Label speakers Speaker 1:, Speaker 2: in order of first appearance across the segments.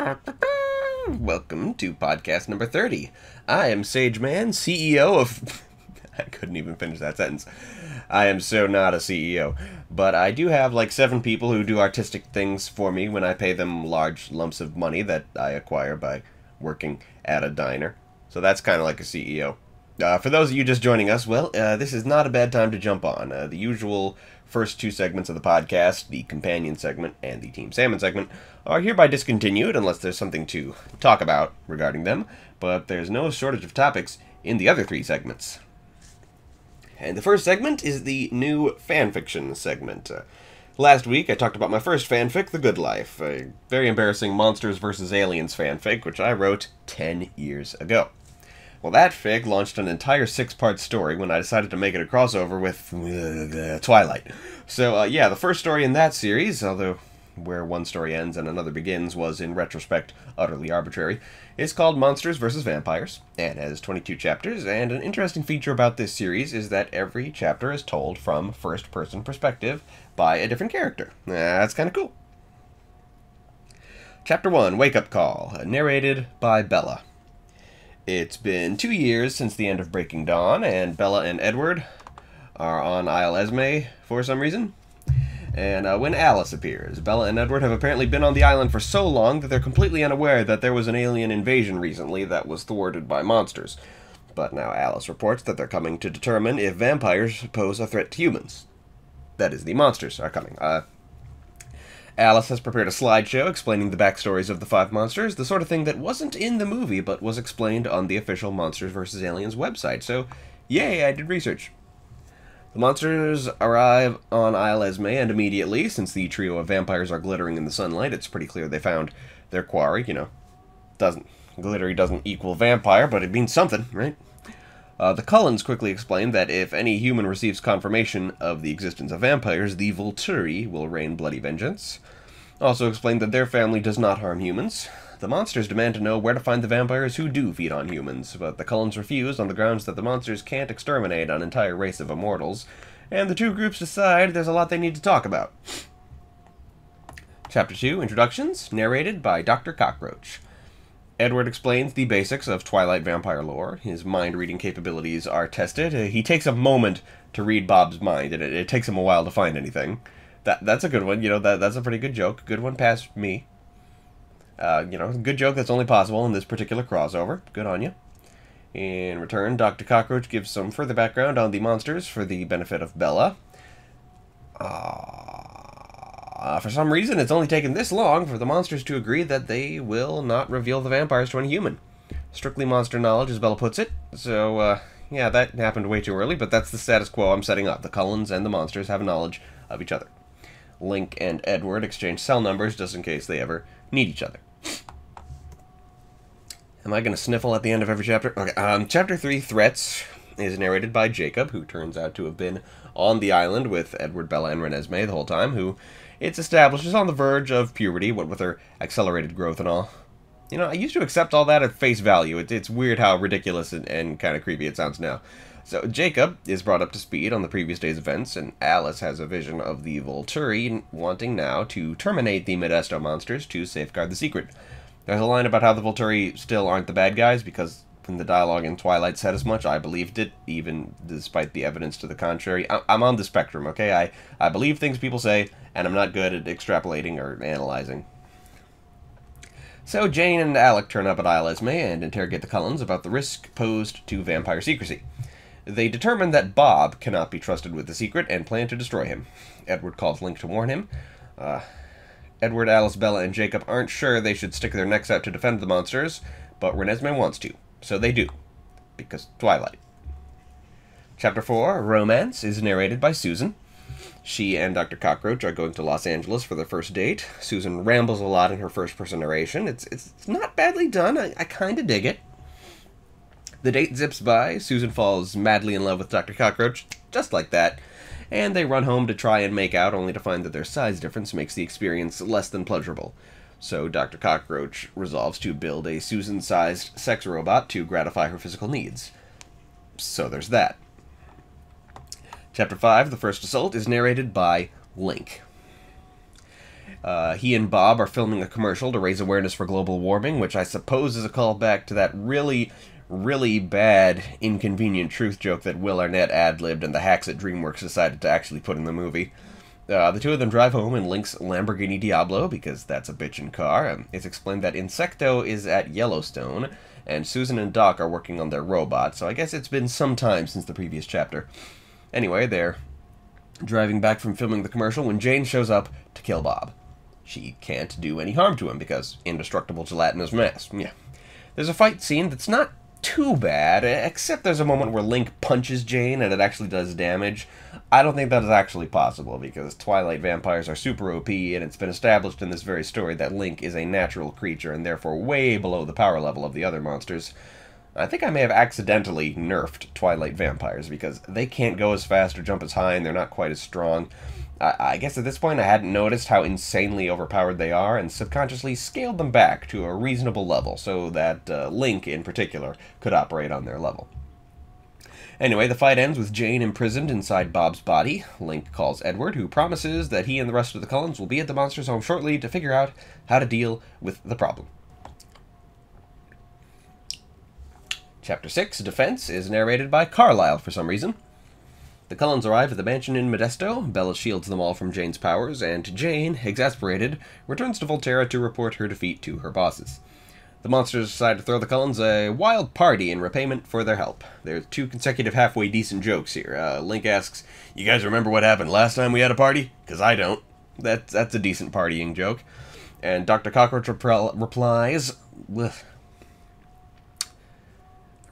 Speaker 1: Welcome to podcast number 30. I am Sage Man, CEO of. I couldn't even finish that sentence. I am so not a CEO. But I do have like seven people who do artistic things for me when I pay them large lumps of money that I acquire by working at a diner. So that's kind of like a CEO. Uh, for those of you just joining us, well, uh, this is not a bad time to jump on. Uh, the usual first two segments of the podcast, the companion segment and the Team Salmon segment, are hereby discontinued unless there's something to talk about regarding them, but there's no shortage of topics in the other three segments. And the first segment is the new fanfiction segment. Uh, last week I talked about my first fanfic, The Good Life, a very embarrassing Monsters vs. Aliens fanfic, which I wrote 10 years ago. Well, that fic launched an entire six-part story when I decided to make it a crossover with uh, Twilight. So, uh, yeah, the first story in that series, although where one story ends and another begins was, in retrospect, utterly arbitrary, is called Monsters vs. Vampires, and has 22 chapters, and an interesting feature about this series is that every chapter is told from first-person perspective by a different character. That's kind of cool. Chapter 1, Wake Up Call, narrated by Bella. It's been two years since the end of Breaking Dawn, and Bella and Edward are on Isle Esme for some reason. And uh, when Alice appears, Bella and Edward have apparently been on the island for so long that they're completely unaware that there was an alien invasion recently that was thwarted by monsters. But now Alice reports that they're coming to determine if vampires pose a threat to humans. That is, the monsters are coming. Uh, Alice has prepared a slideshow explaining the backstories of the five monsters, the sort of thing that wasn't in the movie but was explained on the official Monsters vs. Aliens website. So, yay, I did research. The monsters arrive on Isle Esme, and immediately, since the trio of vampires are glittering in the sunlight, it's pretty clear they found their quarry. You know, doesn't glittery doesn't equal vampire, but it means something, right? Uh, the Cullens quickly explain that if any human receives confirmation of the existence of vampires, the Volturi will rain bloody vengeance. Also explain that their family does not harm humans. The monsters demand to know where to find the vampires who do feed on humans, but the Cullens refuse on the grounds that the monsters can't exterminate an entire race of immortals, and the two groups decide there's a lot they need to talk about. Chapter 2 Introductions, narrated by Dr. Cockroach. Edward explains the basics of Twilight vampire lore. His mind reading capabilities are tested. Uh, he takes a moment to read Bob's mind, and it, it, takes him a while to find anything. That that's a good one. You know that that's a pretty good joke. Good one past me. Uh, you know, good joke that's only possible in this particular crossover. Good on you. In return, Dr. Cockroach gives some further background on the monsters for the benefit of Bella. Uh, uh, for some reason, it's only taken this long for the monsters to agree that they will not reveal the vampires to any human. Strictly monster knowledge, as Bella puts it. So, uh, yeah, that happened way too early, but that's the status quo I'm setting up. The Cullens and the monsters have a knowledge of each other. Link and Edward exchange cell numbers just in case they ever need each other. Am I going to sniffle at the end of every chapter? Okay, um, chapter 3, Threats, is narrated by Jacob, who turns out to have been on the island with Edward, Bella, and Renesmee the whole time, who it's established is on the verge of puberty, what with her accelerated growth and all. You know, I used to accept all that at face value. It, it's weird how ridiculous and, and kind of creepy it sounds now. So Jacob is brought up to speed on the previous day's events, and Alice has a vision of the Volturi wanting now to terminate the Modesto monsters to safeguard the secret. There's a line about how the Volturi still aren't the bad guys because when the dialogue in Twilight said as much, I believed it, even despite the evidence to the contrary. I'm on the spectrum, okay? I, I believe things people say, and I'm not good at extrapolating or analyzing. So Jane and Alec turn up at Isle Esme and interrogate the Cullens about the risk posed to vampire secrecy. They determine that Bob cannot be trusted with the secret and plan to destroy him. Edward calls Link to warn him. Uh, Edward, Alice, Bella, and Jacob aren't sure they should stick their necks out to defend the monsters, but Renesmee wants to. So they do. Because Twilight. Chapter 4, Romance, is narrated by Susan. She and Dr. Cockroach are going to Los Angeles for their first date. Susan rambles a lot in her first person narration. It's, it's not badly done. I, I kind of dig it. The date zips by. Susan falls madly in love with Dr. Cockroach, just like that. And they run home to try and make out, only to find that their size difference makes the experience less than pleasurable. So Dr. Cockroach resolves to build a Susan sized sex robot to gratify her physical needs. So there's that. Chapter 5, The First Assault, is narrated by Link. Uh, he and Bob are filming a commercial to raise awareness for global warming, which I suppose is a callback to that really, really bad, inconvenient truth joke that Will Arnett ad libbed and the hacks at DreamWorks decided to actually put in the movie. Uh, the two of them drive home in Link's Lamborghini Diablo because that's a bitchin' car. Um, it's explained that Insecto is at Yellowstone, and Susan and Doc are working on their robot, so I guess it's been some time since the previous chapter. Anyway, they're driving back from filming the commercial when Jane shows up to kill Bob. She can't do any harm to him because indestructible gelatinous mass. Yeah. There's a fight scene that's not too bad, except there's a moment where Link punches Jane and it actually does damage. I don't think that is actually possible because Twilight vampires are super OP and it's been established in this very story that Link is a natural creature and therefore way below the power level of the other monsters. I think I may have accidentally nerfed Twilight vampires because they can't go as fast or jump as high and they're not quite as strong. I, guess at this point I hadn't noticed how insanely overpowered they are and subconsciously scaled them back to a reasonable level so that uh, Link in particular could operate on their level. Anyway, the fight ends with Jane imprisoned inside Bob's body. Link calls Edward, who promises that he and the rest of the Cullens will be at the monster's home shortly to figure out how to deal with the problem. Chapter 6, Defense, is narrated by Carlisle for some reason. The Cullens arrive at the mansion in Modesto. Bella shields them all from Jane's powers, and Jane, exasperated, returns to Volterra to report her defeat to her bosses. The monsters decide to throw the Cullens a wild party in repayment for their help. There's two consecutive halfway decent jokes here. Uh, Link asks, You guys remember what happened last time we had a party? Because I don't. That's, that's a decent partying joke. And Dr. Cockroach replies, Ugh.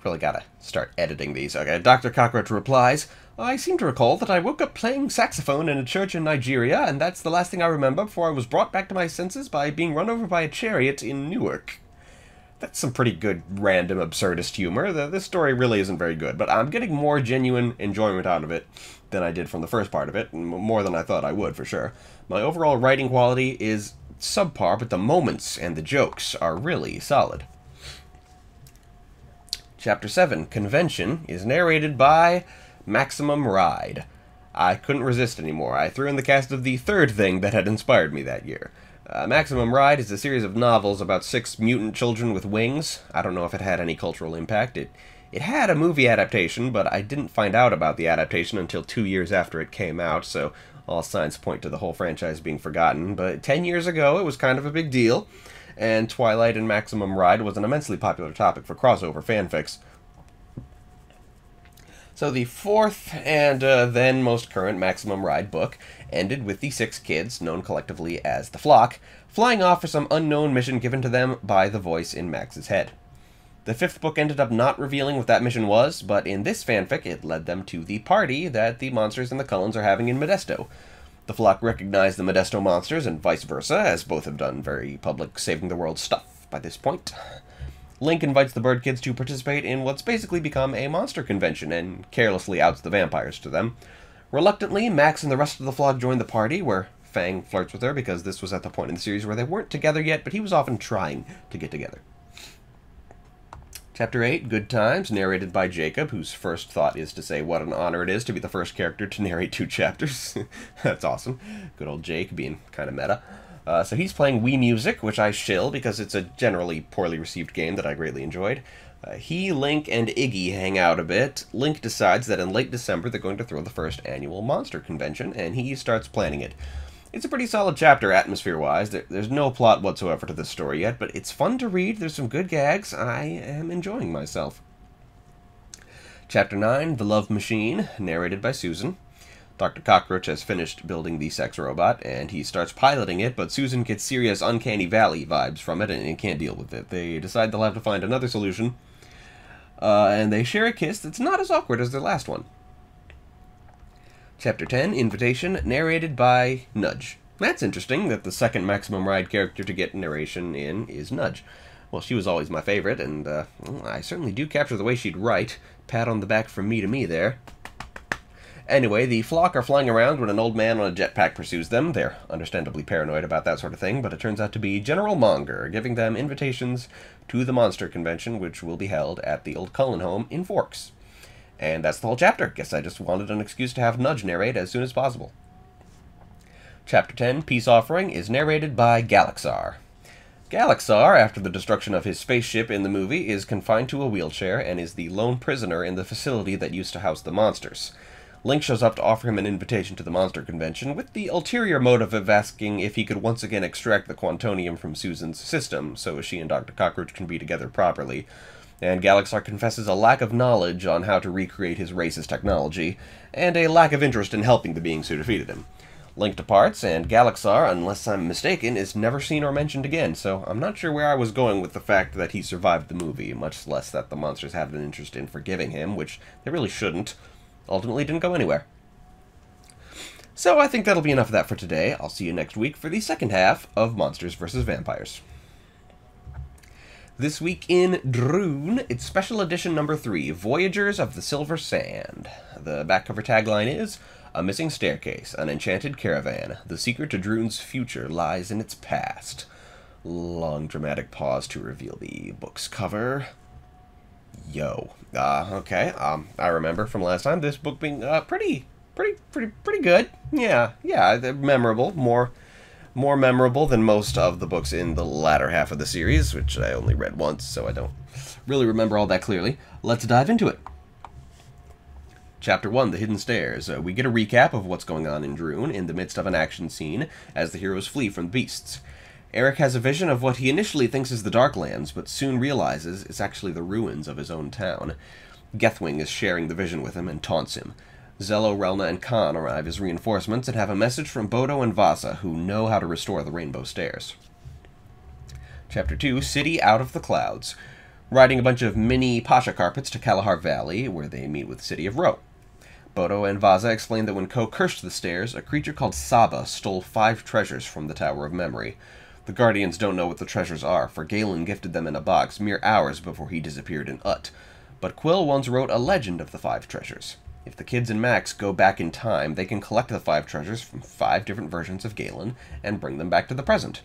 Speaker 1: Really gotta start editing these. Okay, Dr. Cockroach replies, I seem to recall that I woke up playing saxophone in a church in Nigeria, and that's the last thing I remember before I was brought back to my senses by being run over by a chariot in Newark. That's some pretty good random absurdist humor. The, this story really isn't very good, but I'm getting more genuine enjoyment out of it than I did from the first part of it, more than I thought I would, for sure. My overall writing quality is subpar, but the moments and the jokes are really solid. Chapter 7, Convention, is narrated by Maximum Ride. I couldn't resist anymore. I threw in the cast of the third thing that had inspired me that year. Uh, Maximum Ride is a series of novels about six mutant children with wings. I don't know if it had any cultural impact. It it had a movie adaptation, but I didn't find out about the adaptation until two years after it came out, so all signs point to the whole franchise being forgotten. But ten years ago, it was kind of a big deal, and Twilight and Maximum Ride was an immensely popular topic for crossover fanfics. So the fourth and uh, then most current Maximum Ride book ended with the six kids, known collectively as the Flock, flying off for some unknown mission given to them by the voice in Max's head. The fifth book ended up not revealing what that mission was, but in this fanfic it led them to the party that the monsters and the Cullens are having in Modesto. The Flock recognize the Modesto monsters and vice versa, as both have done very public saving the world stuff by this point. Link invites the bird kids to participate in what's basically become a monster convention and carelessly outs the vampires to them. Reluctantly, Max and the rest of the flock join the party, where Fang flirts with her because this was at the point in the series where they weren't together yet, but he was often trying to get together. Chapter 8, Good Times, narrated by Jacob, whose first thought is to say what an honor it is to be the first character to narrate two chapters. That's awesome. Good old Jake being kind of meta. Uh, so he's playing Wii Music, which I shill because it's a generally poorly received game that I greatly enjoyed. Uh, he, Link, and Iggy hang out a bit. Link decides that in late December they're going to throw the first annual monster convention, and he starts planning it. It's a pretty solid chapter, atmosphere-wise. There, there's no plot whatsoever to this story yet, but it's fun to read. There's some good gags. I am enjoying myself. Chapter 9, The Love Machine, narrated by Susan. Dr. Cockroach has finished building the sex robot, and he starts piloting it, but Susan gets serious Uncanny Valley vibes from it and can't deal with it. They decide they'll have to find another solution, uh, and they share a kiss that's not as awkward as their last one. Chapter 10, Invitation, narrated by Nudge. That's interesting that the second Maximum Ride character to get narration in is Nudge. Well, she was always my favorite, and uh, I certainly do capture the way she'd write. Pat on the back from me to me there. Anyway, the flock are flying around when an old man on a jetpack pursues them. They're understandably paranoid about that sort of thing, but it turns out to be General Monger, giving them invitations to the Monster Convention, which will be held at the Old Cullen home in Forks. And that's the whole chapter. Guess I just wanted an excuse to have Nudge narrate as soon as possible. Chapter 10, Peace Offering, is narrated by Gallaxhar. Gallaxhar, after the destruction of his spaceship in the movie, is confined to a wheelchair and is the lone prisoner in the facility that used to house the monsters. Link shows up to offer him an invitation to the monster convention, with the ulterior motive of asking if he could once again extract the quantonium from Susan's system, so she and Dr. Cockroach can be together properly. And Gallaxhar confesses a lack of knowledge on how to recreate his race's technology, and a lack of interest in helping the beings who defeated him. Link departs, and Gallaxhar, unless I'm mistaken, is never seen or mentioned again, so I'm not sure where I was going with the fact that he survived the movie, much less that the monsters have an interest in forgiving him, which they really shouldn't. Ultimately didn't go anywhere. So I think that'll be enough of that for today. I'll see you next week for the second half of Monsters vs. Vampires. This week in Droon, it's special edition number three, Voyagers of the Silver Sand. The back cover tagline is a missing staircase, an enchanted caravan. The secret to Droon's future lies in its past. Long dramatic pause to reveal the book's cover. Yo. Uh, okay. Um, I remember from last time this book being uh, pretty, pretty, pretty, pretty good. Yeah, yeah, memorable. More, more memorable than most of the books in the latter half of the series, which I only read once, so I don't really remember all that clearly. Let's dive into it. Chapter 1 The Hidden Stairs. Uh, we get a recap of what's going on in Droon in the midst of an action scene as the heroes flee from the beasts. Eric has a vision of what he initially thinks is the Darklands, but soon realizes it's actually the ruins of his own town. Gethwing is sharing the vision with him and taunts him. Zello, Relna, and Khan arrive as reinforcements and have a message from Bodo and Vasa, who know how to restore the Rainbow Stairs. Chapter 2 City Out of the Clouds. Riding a bunch of mini Pasha carpets to Kalahar Valley, where they meet with city of Ro. Bodo and Vaza explain that when Ko cursed the stairs, a creature called Saba stole five treasures from the Tower of Memory. The Guardians don't know what the treasures are, for Galen gifted them in a box mere hours before he disappeared in Ut. But Quill once wrote a legend of the five treasures. If the kids and Max go back in time, they can collect the five treasures from five different versions of Galen and bring them back to the present.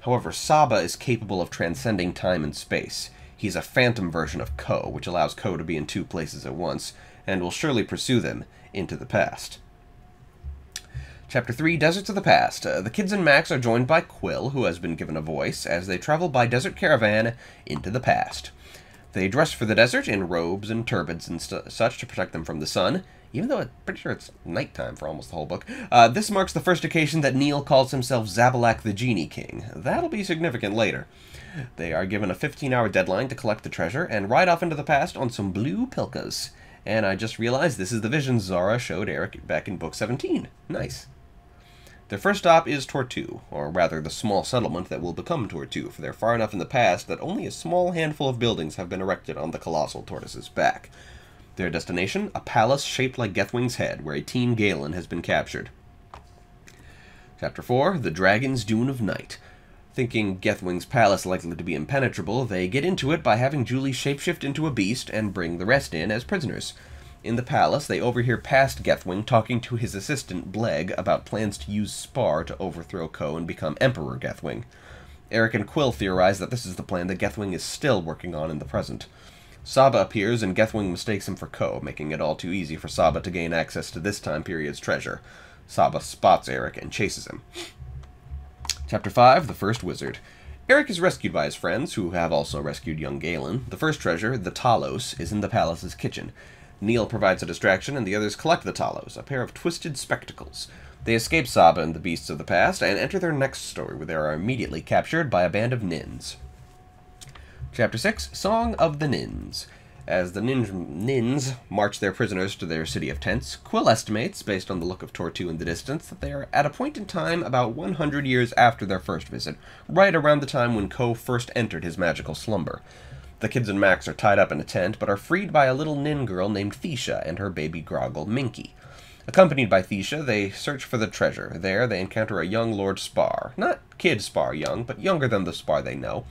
Speaker 1: However, Saba is capable of transcending time and space. He's a phantom version of Ko, which allows Ko to be in two places at once, and will surely pursue them into the past. Chapter 3 Deserts of the Past. Uh, the kids and Max are joined by Quill, who has been given a voice, as they travel by desert caravan into the past. They dress for the desert in robes and turbans and such to protect them from the sun, even though I'm pretty sure it's nighttime for almost the whole book. Uh, this marks the first occasion that Neal calls himself Zabalak the Genie King. That'll be significant later. They are given a 15 hour deadline to collect the treasure and ride off into the past on some blue pilkas. And I just realized this is the vision Zara showed Eric back in book 17. Nice. Their first stop is Tortu, or rather the small settlement that will become Tortu, for they're far enough in the past that only a small handful of buildings have been erected on the colossal tortoise's back. Their destination, a palace shaped like Gethwing's head, where a teen Galen has been captured. Chapter 4, The Dragon's Dune of Night. Thinking Gethwing's palace likely to be impenetrable, they get into it by having Julie shapeshift into a beast and bring the rest in as prisoners. In the palace, they overhear past Gethwing talking to his assistant, Bleg, about plans to use Sparr to overthrow Ko and become Emperor Gethwing. Eric and Quill theorize that this is the plan that Gethwing is still working on in the present. Saba appears, and Gethwing mistakes him for Ko, making it all too easy for Saba to gain access to this time period's treasure. Saba spots Eric and chases him. Chapter 5 The First Wizard. Eric is rescued by his friends, who have also rescued young Galen. The first treasure, the Talos, is in the palace's kitchen. Neal provides a distraction, and the others collect the Talos, a pair of twisted spectacles. They escape Saba and the beasts of the past, and enter their next story, where they are immediately captured by a band of Ninns. Chapter 6 Song of the Ninns. As the Ninns march their prisoners to their city of tents, Quill estimates, based on the look of Tortu in the distance, that they are at a point in time about 100 years after their first visit, right around the time when Ko first entered his magical slumber. The kids and Max are tied up in a tent, but are freed by a little Ninn girl named Thesha and her baby Groggle, Minky. Accompanied by Thesha, they search for the treasure. There, they encounter a young Lord Sparr. Not kid Sparr young, but younger than the Sparr they know.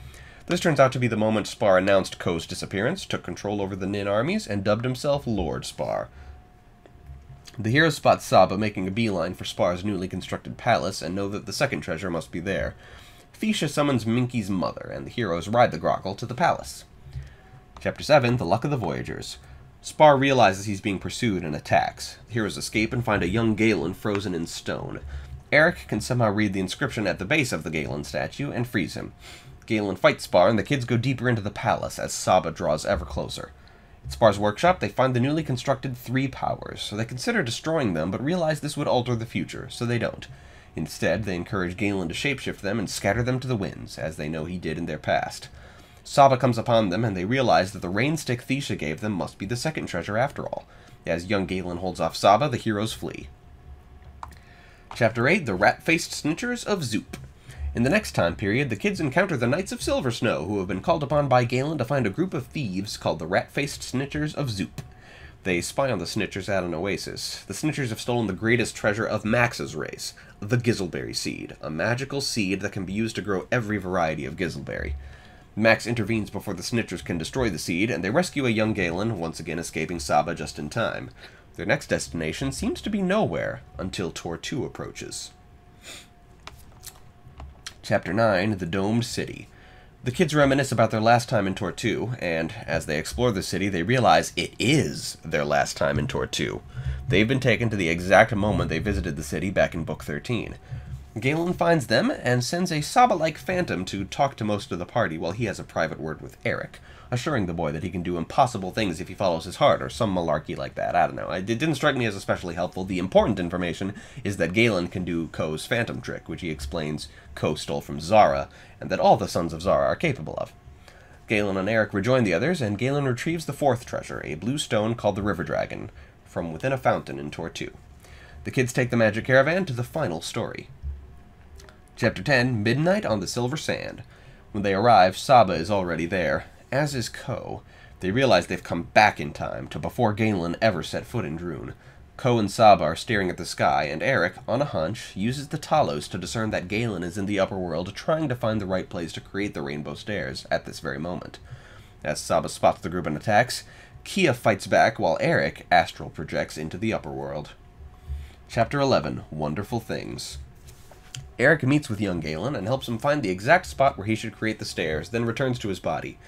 Speaker 1: This turns out to be the moment Sparr announced Ko's disappearance, took control over the Ninn armies, and dubbed himself Lord Sparr. The heroes spot Saba making a beeline for Sparr's newly constructed palace and know that the second treasure must be there. Thesha summons Minky's mother, and the heroes ride the Groggle to the palace. Chapter 7 The Luck of the Voyagers. Sparr realizes he's being pursued and attacks. The heroes escape and find a young Galen frozen in stone. Eric can somehow read the inscription at the base of the Galen statue and frees him. Galen fights Sparr, and the kids go deeper into the palace as Saba draws ever closer. At Sparr's workshop, they find the newly constructed Three Powers, so they consider destroying them, but realize this would alter the future, so they don't. Instead, they encourage Galen to shapeshift them and scatter them to the winds, as they know he did in their past. Saba comes upon them, and they realize that the rain stick Thesha gave them must be the second treasure after all. As young Galen holds off Saba, the heroes flee. Chapter 8 The Rat Faced Snitchers of Zoop. In the next time period, the kids encounter the Knights of Silver Snow, who have been called upon by Galen to find a group of thieves called the Rat-Faced Snitchers of Zoop. They spy on the Snitchers at an oasis. The Snitchers have stolen the greatest treasure of Max's race, the Gizzleberry Seed, a magical seed that can be used to grow every variety of Gizzleberry. Max intervenes before the Snitchers can destroy the seed, and they rescue a young Galen, once again escaping Saba just in time. Their next destination seems to be nowhere, until Tortu approaches. Chapter 9 The Domed City. The kids reminisce about their last time in Tortu, and as they explore the city, they realize it is their last time in Tortu. They've been taken to the exact moment they visited the city back in Book 13. Galen finds them and sends a Saba-like phantom to talk to most of the party while he has a private word with Eric, assuring the boy that he can do impossible things if he follows his heart, or some malarkey like that. I don't know. It didn't strike me as especially helpful. The important information is that Galen can do Ko's phantom trick, which he explains Ko stole from Zara, and that all the sons of Zara are capable of. Galen and Eric rejoin the others, and Galen retrieves the fourth treasure, a blue stone called the River Dragon, from within a fountain in Tortu. The kids take the magic caravan to the final story. Chapter 10 Midnight on the Silver Sand. When they arrive, Saba is already there, as is Ko. They realize they've come back in time, to before Galen ever set foot in Droon. Ko and Saba are staring at the sky, and Eric, on a hunch, uses the Talos to discern that Galen is in the upper world trying to find the right place to create the Rainbow Stairs at this very moment. As Saba spots the group and attacks, Keeah fights back while Eric astral projects into the upper world. Chapter 11 Wonderful Things Eric meets with young Galen and helps him find the exact spot where he should create the stairs, then returns to his body.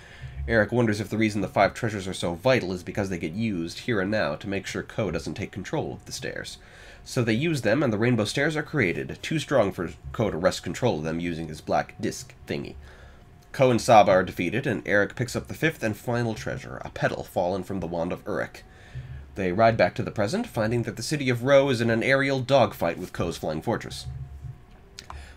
Speaker 1: Eric wonders if the reason the five treasures are so vital is because they get used, here and now, to make sure Ko doesn't take control of the stairs. So they use them, and the rainbow stairs are created, too strong for Ko to wrest control of them using his black disc thingy. Ko and Saba are defeated, and Eric picks up the fifth and final treasure, a petal fallen from the wand of Uruk. They ride back to the present, finding that the city of Ro is in an aerial dogfight with Ko's flying fortress.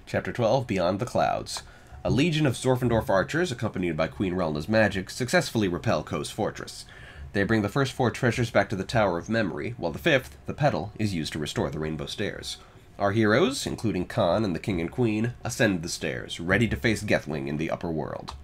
Speaker 1: Chapter 12 Beyond the Clouds. A legion of Zorfendorf archers, accompanied by Queen Relna's magic, successfully repel Ko's fortress. They bring the first four treasures back to the Tower of Memory, while the fifth, the petal, is used to restore the Rainbow Stairs. Our heroes, including Khan and the King and Queen, ascend the stairs, ready to face Gethwing in the upper world.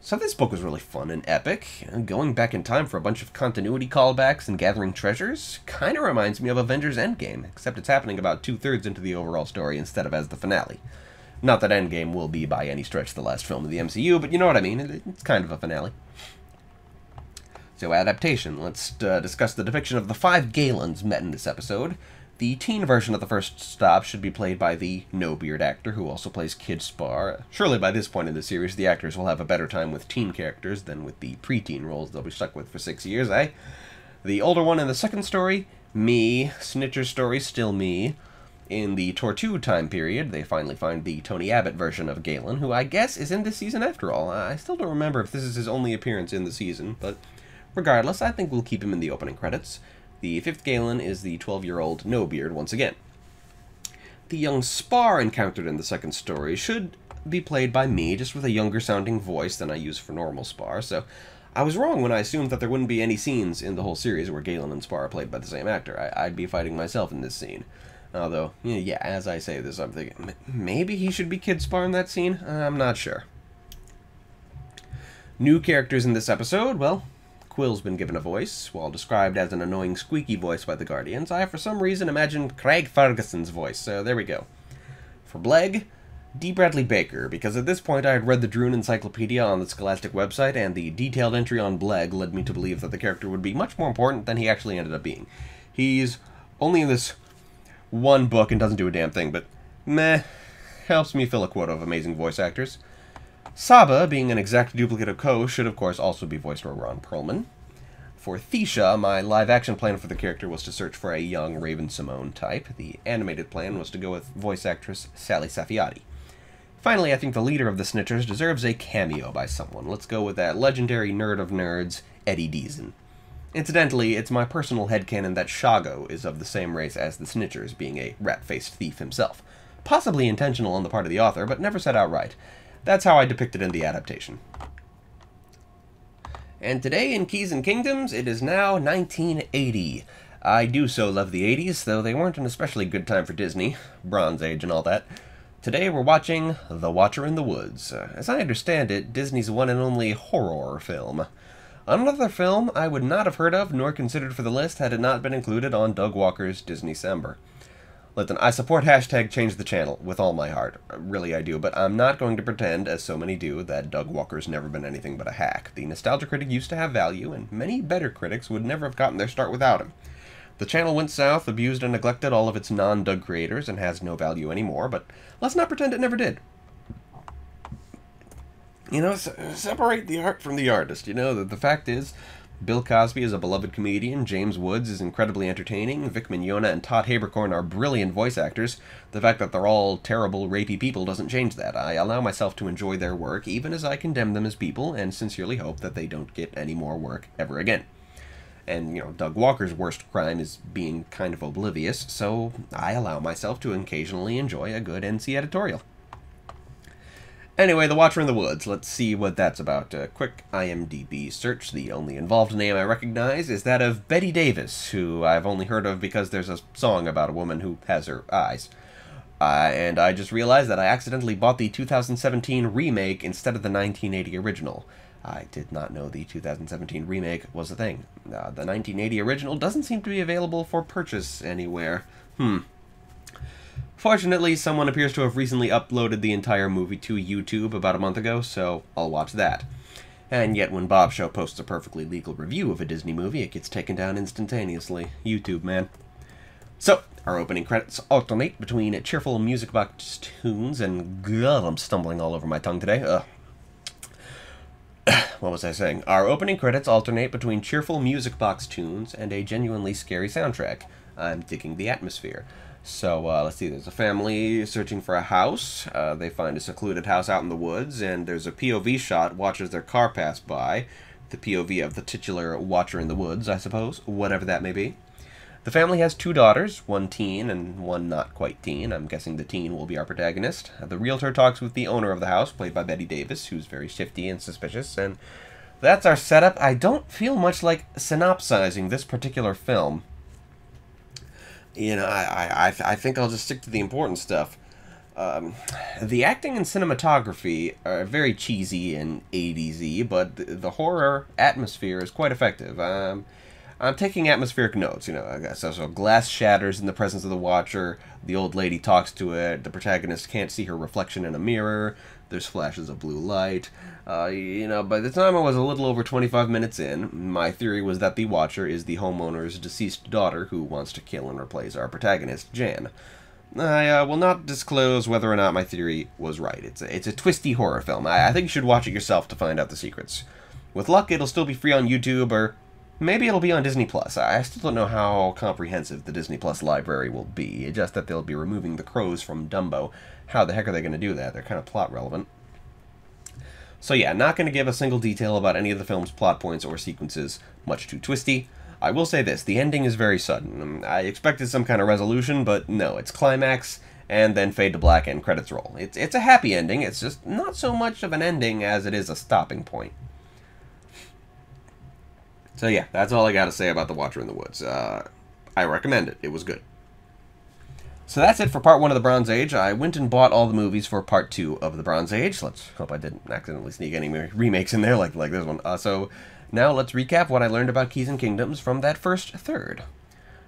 Speaker 1: So this book was really fun and epic. Going back in time for a bunch of continuity callbacks and gathering treasures kind of reminds me of Avengers Endgame, except it's happening about two-thirds into the overall story instead of as the finale. Not that Endgame will be by any stretch the last film of the MCU, but you know what I mean. It's kind of a finale. So adaptation. Let's uh, discuss the depiction of the five Galens met in this episode. The teen version of the first stop should be played by the no-beard actor who also plays Kid Sparr. Surely by this point in the series, the actors will have a better time with teen characters than with the preteen roles they'll be stuck with for six years, eh? The older one in the second story, me. Snitcher's story, still me. In the Tortu time period, they finally find the Tony Abbott version of Galen, who I guess is in this season after all. I still don't remember if this is his only appearance in the season, but regardless, I think we'll keep him in the opening credits. The fifth Galen is the 12-year-old No Beard once again. The young Sparr encountered in the second story should be played by me, just with a younger sounding voice than I use for normal Sparr, so I was wrong when I assumed that there wouldn't be any scenes in the whole series where Galen and Sparr are played by the same actor. I, would be fighting myself in this scene. Although, yeah, as I say this, I'm thinking, maybe he should be Kid Sparr in that scene? I'm not sure. New characters in this episode, well, Quill's been given a voice. While described as an annoying squeaky voice by the Guardians, I for some reason imagined Craig Ferguson's voice, so there we go. For Bleg, D. Bradley Baker, because at this point I had read the Droon Encyclopedia on the Scholastic website, and the detailed entry on Bleg led me to believe that the character would be much more important than he actually ended up being. He's only in this one book and doesn't do a damn thing, but meh, helps me fill a quota of amazing voice actors. Saba, being an exact duplicate of Ko, should of course also be voiced by Ron Perlman. For Thesha, my live-action plan for the character was to search for a young Raven-Symoné type. The animated plan was to go with voice actress Sally Safiati. Finally, I think the leader of the Snitchers deserves a cameo by someone. Let's go with that legendary nerd of nerds, Eddie Deezen. Incidentally, it's my personal headcanon that Shago is of the same race as the Snitchers, being a rat-faced thief himself. Possibly intentional on the part of the author, but never said outright. That's how I depict it in the adaptation. And today in Keys and Kingdoms, it is now 1980. I do so love the 80s, though they weren't an especially good time for Disney, Bronze Age and all that. Today we're watching The Watcher in the Woods. As I understand it, Disney's one and only horror film. Another film I would not have heard of nor considered for the list had it not been included on Doug Walker's Disney Disneycember. Listen, I support hashtag change the channel with all my heart. Really, I do, but I'm not going to pretend, as so many do, that Doug Walker's never been anything but a hack. The nostalgia critic used to have value, and many better critics would never have gotten their start without him. The channel went south, abused and neglected all of its non-Doug creators, and has no value anymore, but let's not pretend it never did. You know, separate the art from the artist. You know, the, the fact is, Bill Cosby is a beloved comedian, James Woods is incredibly entertaining, Vic Mignogna and Todd Haberkorn are brilliant voice actors. The fact that they're all terrible, rapey people doesn't change that. I allow myself to enjoy their work, even as I condemn them as people, and sincerely hope that they don't get any more work ever again. And, you know, Doug Walker's worst crime is being kind of oblivious, so I allow myself to occasionally enjoy a good NC editorial. Anyway, The Watcher in the Woods. Let's see what that's about. A quick IMDb search. The only involved name I recognize is that of Bette Davis, who I've only heard of because there's a song about a woman who has her eyes. Uh, and I just realized that I accidentally bought the 2017 remake instead of the 1980 original. I did not know the 2017 remake was a thing. Uh, the 1980 original doesn't seem to be available for purchase anywhere. Hmm. Fortunately, someone appears to have recently uploaded the entire movie to YouTube about a month ago, so I'll watch that. And yet, when Bobsheaux posts a perfectly legal review of a Disney movie, it gets taken down instantaneously. YouTube, man. So, our opening credits alternate between cheerful music box tunes and... God, I'm stumbling all over my tongue today. Ugh. what was I saying? Our opening credits alternate between cheerful music box tunes and a genuinely scary soundtrack. I'm digging the atmosphere. So uh, let's see, there's a family searching for a house. Uh, they find a secluded house out in the woods, and there's a POV shot, watches their car pass by. The POV of the titular Watcher in the Woods, I suppose, whatever that may be. The family has two daughters, one teen and one not quite teen. I'm guessing the teen will be our protagonist. The realtor talks with the owner of the house, played by Bette Davis, who's very shifty and suspicious, and that's our setup. I don't feel much like synopsizing this particular film you know, I, I, I think I'll just stick to the important stuff. Um, the acting and cinematography are very cheesy and 80s but the, the, horror atmosphere is quite effective. Um, I'm taking atmospheric notes, you know. So, so glass shatters in the presence of the watcher, the old lady talks to it, the protagonist can't see her reflection in a mirror, there's flashes of blue light. Uh, you know, by the time I was a little over 25 minutes in, my theory was that the Watcher is the homeowner's deceased daughter who wants to kill and replace our protagonist, Jan. I uh, will not disclose whether or not my theory was right. It's a, it's a twisty horror film. I, I think you should watch it yourself to find out the secrets. With luck, it'll still be free on YouTube, or maybe it'll be on Disney Plus. I still don't know how comprehensive the Disney Plus library will be. Just that they'll be removing the crows from Dumbo. How the heck are they going to do that? They're kind of plot relevant. So yeah, not going to give a single detail about any of the film's plot points or sequences, much too twisty. I will say this, the ending is very sudden. Um, I expected some kind of resolution, but no, it's climax, and then fade to black and credits roll. It's, it's a happy ending, it's just not so much of an ending as it is a stopping point. So yeah, that's all I got to say about The Watcher in the Woods. Uh, I recommend it. It was good. So that's it for part one of the Bronze Age. I went and bought all the movies for part two of the Bronze Age. Let's hope I didn't accidentally sneak any remakes in there like like this one. Uh, so now let's recap what I learned about Keys and Kingdoms from that first third.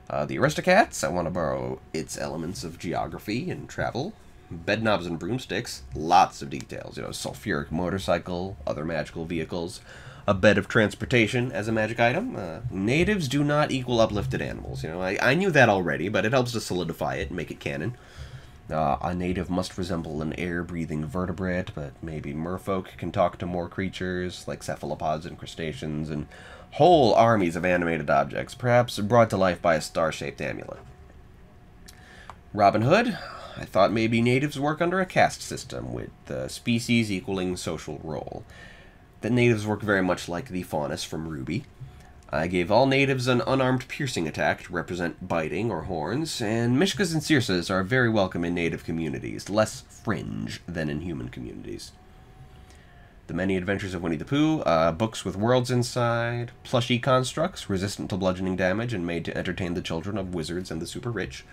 Speaker 1: Uh, the Aristocats, I want to borrow its elements of geography and travel. Bedknobs and broomsticks, lots of details. You know, sulfuric motorcycle, other magical vehicles a bed of transportation as a magic item. Uh, natives do not equal uplifted animals. You know, I, I knew that already, but it helps to solidify it and make it canon. Uh, a native must resemble an air-breathing vertebrate, but maybe merfolk can talk to more creatures, like cephalopods and crustaceans, and whole armies of animated objects, perhaps brought to life by a star-shaped amulet. Robin Hood, I thought maybe natives work under a caste system, with the species equaling social role. That natives work very much like the Faunus from RWBY. I gave all natives an unarmed piercing attack to represent biting or horns, and Mishkas and Circes are very welcome in native communities, less fringe than in human communities. The Many Adventures of Winnie the Pooh, uh, books with worlds inside, plushy constructs resistant to bludgeoning damage and made to entertain the children of wizards and the super rich.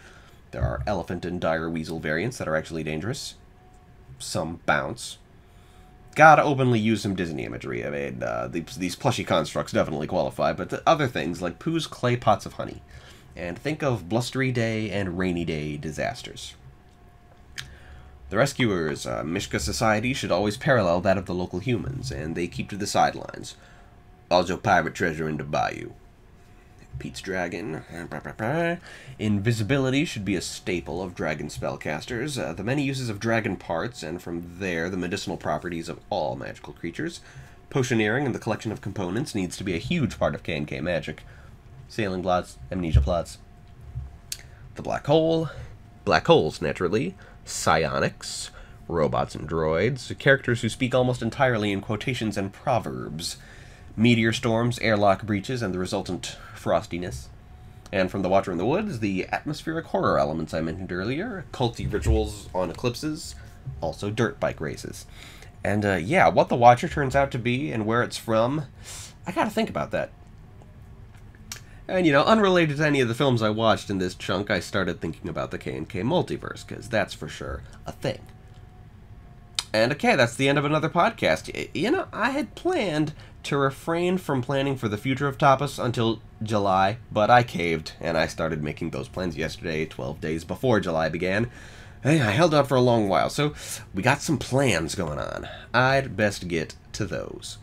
Speaker 1: There are elephant and dire weasel variants that are actually dangerous. Some bounce. Gotta openly use some Disney imagery. I mean, uh, these, these plushy constructs definitely qualify, but the other things like Pooh's clay pots of honey. And think of blustery day and rainy day disasters. The rescuers' uh, Mishka society should always parallel that of the local humans, and they keep to the sidelines. Also pirate treasure in the bayou. Pete's Dragon. Invisibility should be a staple of dragon spellcasters. Uh, the many uses of dragon parts, and from there the medicinal properties of all magical creatures. Potioneering and the collection of components needs to be a huge part of K&K magic. Sailing plots, amnesia plots. The black hole. Black holes, naturally. Psionics. Robots and droids. Characters who speak almost entirely in quotations and proverbs meteor storms, airlock breaches, and the resultant frostiness. And from The Watcher in the Woods, the atmospheric horror elements I mentioned earlier, culty rituals on eclipses, also dirt bike races. And uh, yeah, what The Watcher turns out to be and where it's from, I gotta think about that. And you know, unrelated to any of the films I watched in this chunk, I started thinking about the K&K multiverse, because that's for sure a thing. And okay, that's the end of another podcast. You know, I had planned to refrain from planning for the future of Tapas until July, but I caved, and I started making those plans yesterday, 12 days before July began. Hey, I held out for a long while, so we got some plans going on. I'd best get to those.